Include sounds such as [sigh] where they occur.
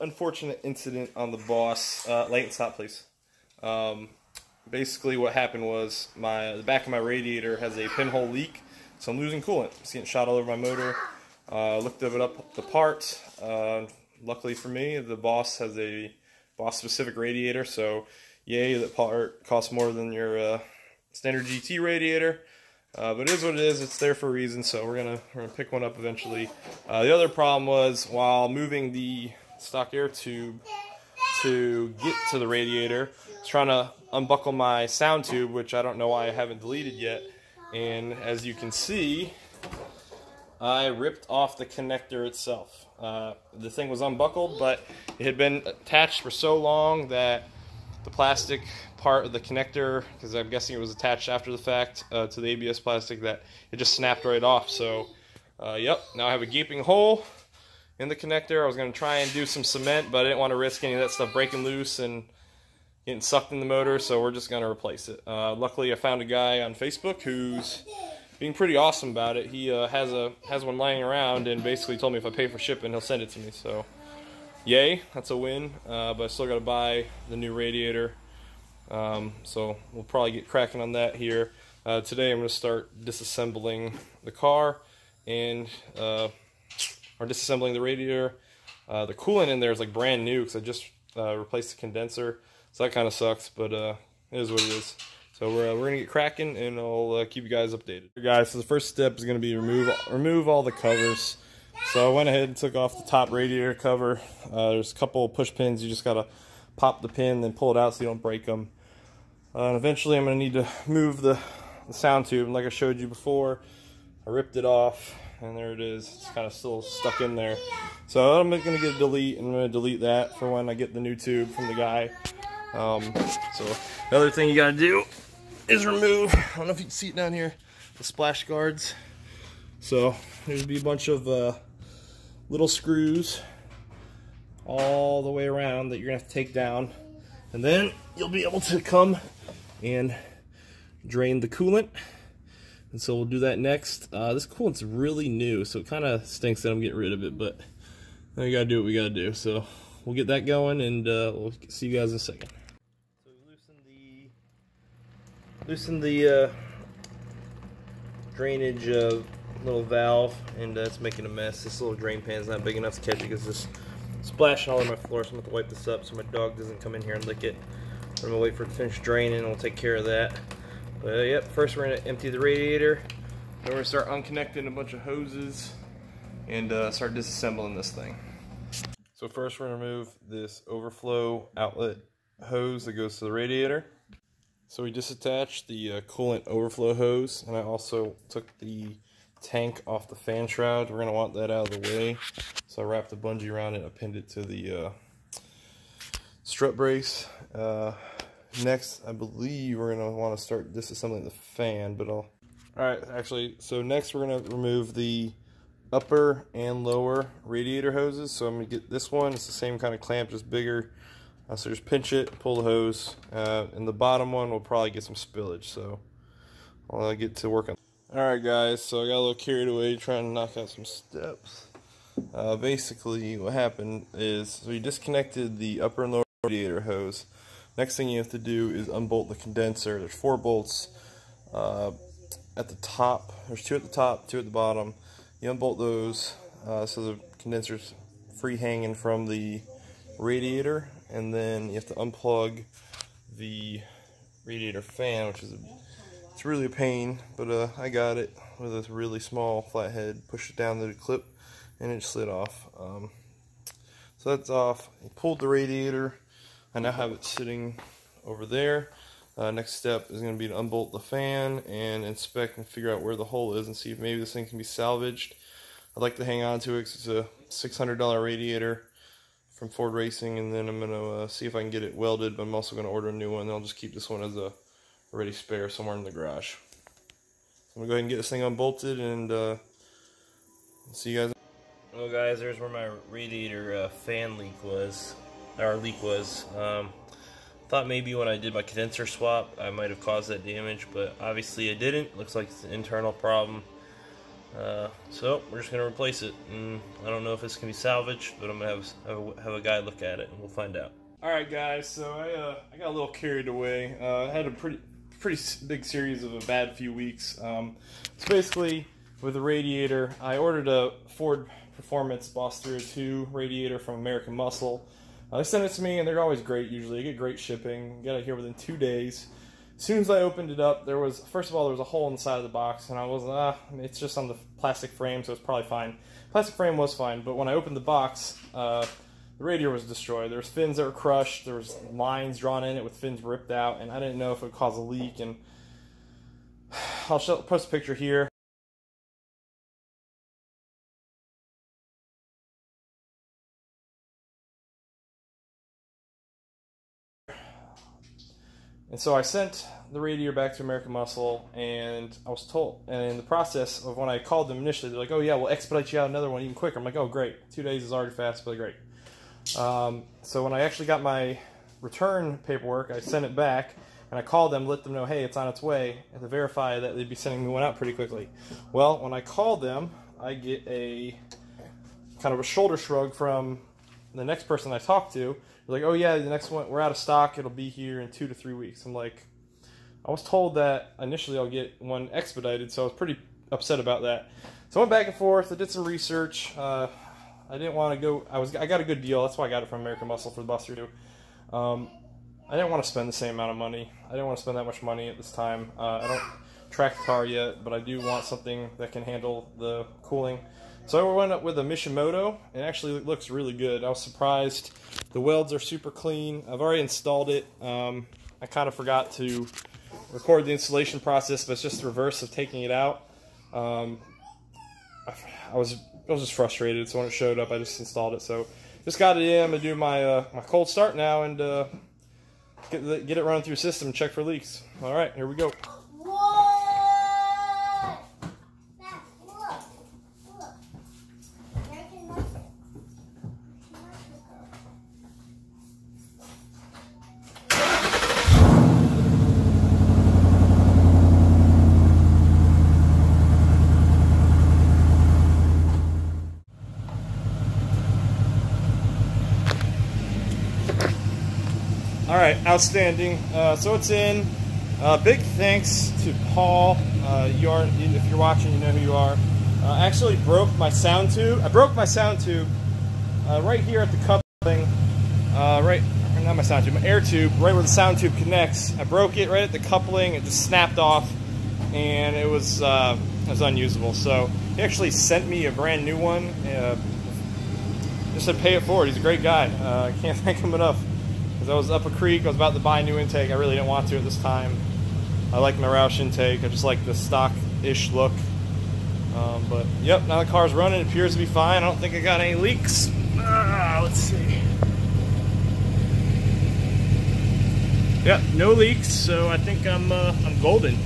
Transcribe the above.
unfortunate incident on the boss. Uh, Leighton, stop, please. Um, basically, what happened was my the back of my radiator has a pinhole leak, so I'm losing coolant. It's getting shot all over my motor. Uh, looked it up the part. Uh, luckily for me, the boss has a boss specific radiator, so yay, that part costs more than your uh, standard GT radiator. Uh, but it is what it is. It's there for a reason, so we're gonna we're gonna pick one up eventually. Uh, the other problem was while moving the stock air tube to get to the radiator, trying to unbuckle my sound tube, which I don't know why I haven't deleted yet. And as you can see, I ripped off the connector itself. Uh, the thing was unbuckled, but it had been attached for so long that the plastic part of the connector, because I'm guessing it was attached after the fact uh, to the ABS plastic, that it just snapped right off. So, uh, yep, now I have a gaping hole in the connector. I was going to try and do some cement, but I didn't want to risk any of that stuff breaking loose and getting sucked in the motor, so we're just going to replace it. Uh, luckily, I found a guy on Facebook who's being pretty awesome about it. He uh, has a has one lying around and basically told me if I pay for shipping, he'll send it to me. So, yay, that's a win. Uh, but I still got to buy the new radiator. Um, so we'll probably get cracking on that here. Uh, today I'm going to start disassembling the car and uh, or disassembling the radiator. Uh, the coolant in there is like brand new because I just uh, replaced the condenser. So that kind of sucks, but uh, it is what it is. So we're, uh, we're gonna get cracking, and I'll uh, keep you guys updated. guys, so the first step is gonna be remove remove all the covers. So I went ahead and took off the top radiator cover. Uh, there's a couple push pins. You just gotta pop the pin, then pull it out so you don't break them. And eventually, I'm gonna need to move the, the sound tube. And like I showed you before, I ripped it off, and there it is. It's kind of still stuck in there. So I'm gonna get a delete, and I'm gonna delete that for when I get the new tube from the guy. Um, so another thing you gotta do is remove, I don't know if you can see it down here, the splash guards. So there's be a bunch of uh, little screws all the way around that you're gonna have to take down. And then you'll be able to come and drain the coolant. And so we'll do that next. Uh, this coolant's really new, so it kind of stinks that I'm getting rid of it, but we gotta do what we gotta do. So we'll get that going and uh, we'll see you guys in a second So we loosen the uh, drainage little valve and uh, it's making a mess. This little drain pan's not big enough to catch it because it's splashing all over my floor so I'm to wipe this up so my dog doesn't come in here and lick it. I'm to wait for it to finish draining and we'll take care of that. Uh, yep, first we're to empty the radiator. Then we're to start unconnecting a bunch of hoses and uh, start disassembling this thing. So first we're to remove this overflow outlet hose that goes to the radiator. So we disattached the uh, coolant overflow hose, and I also took the tank off the fan shroud. We're to want that out of the way. So I wrapped a bungee around it and pinned it to the uh, strut brace. Next, I believe we're going to want to start disassembling the fan, but I'll... Alright, actually, so next we're going to remove the upper and lower radiator hoses. So I'm going to get this one. It's the same kind of clamp, just bigger. Uh, so just pinch it, pull the hose, uh, and the bottom one will probably get some spillage. So I'll uh, get to work on. All right, guys. So I got a little carried away trying to knock out some steps. Uh, basically, what happened is so we disconnected the upper and lower radiator hose. Next thing you have to do is unbolt the condenser. There's four bolts uh, at the top. There's two at the top, two at the bottom. You unbolt those uh, so the condenser's free hanging from the radiator and then you have to unplug the radiator fan which is a, it's really a pain but uh, I got it with a really small flathead pushed it down the clip and it slid off um, so that's off pulled the radiator I now have it sitting over there uh, next step is going to be to unbolt the fan and inspect and figure out where the hole is and see if maybe this thing can be salvaged I'd like to hang on to it because it's a $600 radiator from Ford Racing, and then I'm going to uh, see if I can get it welded, but I'm also going to order a new one. I'll just keep this one as a ready spare somewhere in the garage. So I'm going to go ahead and get this thing unbolted, and uh, see you guys. Well, guys, there's where my radiator uh, fan leak was, or leak was. Um, thought maybe when I did my condenser swap, I might have caused that damage, but obviously I didn't. Looks like it's an internal problem. Uh, so we're just gonna replace it. And I don't know if this can be salvaged, but I'm gonna have have a, have a guy look at it, and we'll find out. All right, guys. So I uh, I got a little carried away. Uh, I had a pretty pretty big series of a bad few weeks. Um, so basically, with the radiator, I ordered a Ford Performance Boss 302 radiator from American Muscle. Uh, they sent it to me, and they're always great. Usually, I get great shipping. Got it here within two days. As soon as I opened it up, there was first of all there was a hole in the side of the box, and I was ah, it's just on the plastic frame, so it's probably fine. Plastic frame was fine, but when I opened the box, uh, the radiator was destroyed. There was fins that were crushed. There was lines drawn in it with fins ripped out, and I didn't know if it would cause a leak. And [sighs] I'll show, post a picture here. And so I sent the radiator back to American Muscle, and I was told, and in the process of when I called them initially, they're like, "Oh yeah, we'll expedite you out another one even quicker." I'm like, "Oh great, two days is already fast, but great." Um, so when I actually got my return paperwork, I sent it back, and I called them, let them know, "Hey, it's on its way," and to verify that they'd be sending me one out pretty quickly. Well, when I called them, I get a kind of a shoulder shrug from the next person I talked to like, oh yeah, the next one we're out of stock. It'll be here in two to three weeks. I'm like, I was told that initially I'll get one expedited, so I was pretty upset about that. So I went back and forth. I did some research. Uh, I didn't want to go. I was I got a good deal. That's why I got it from American Muscle for the Buster too. Um, I didn't want to spend the same amount of money. I didn't want to spend that much money at this time. Uh, I don't track the car yet, but I do want something that can handle the cooling. So I went up with a Mishimoto. It actually looks really good. I was surprised. The welds are super clean. I've already installed it. Um, I kind of forgot to record the installation process, but it's just the reverse of taking it out. Um, I, was I was just frustrated, so when it showed up, I just installed it. So just got it in. I'm gonna do my uh, my cold start now and uh, get get it running through the system and check for leaks. All right, here we go. All right, outstanding. Uh, so it's in. Uh, big thanks to Paul. Uh, you are, if you're watching, you know who you are. Uh, I actually broke my sound tube. I broke my sound tube uh, right here at the coupling. Uh, right, not my sound tube, my air tube, right where the sound tube connects. I broke it right at the coupling. It just snapped off, and it was it was unusable. So he actually sent me a brand new one. just said pay it forward. He's a great guy. I can't [laughs] thank him enough because I was up a creek. I was about to buy a new intake. I really didn't want to at this time. I like my Roush intake. I just like the stock-ish look. Um, but yep, now the car's running. It appears to be fine. I don't think I got any leaks. Ah, let's see. Yep, no leaks. So I think I'm uh, I'm golden.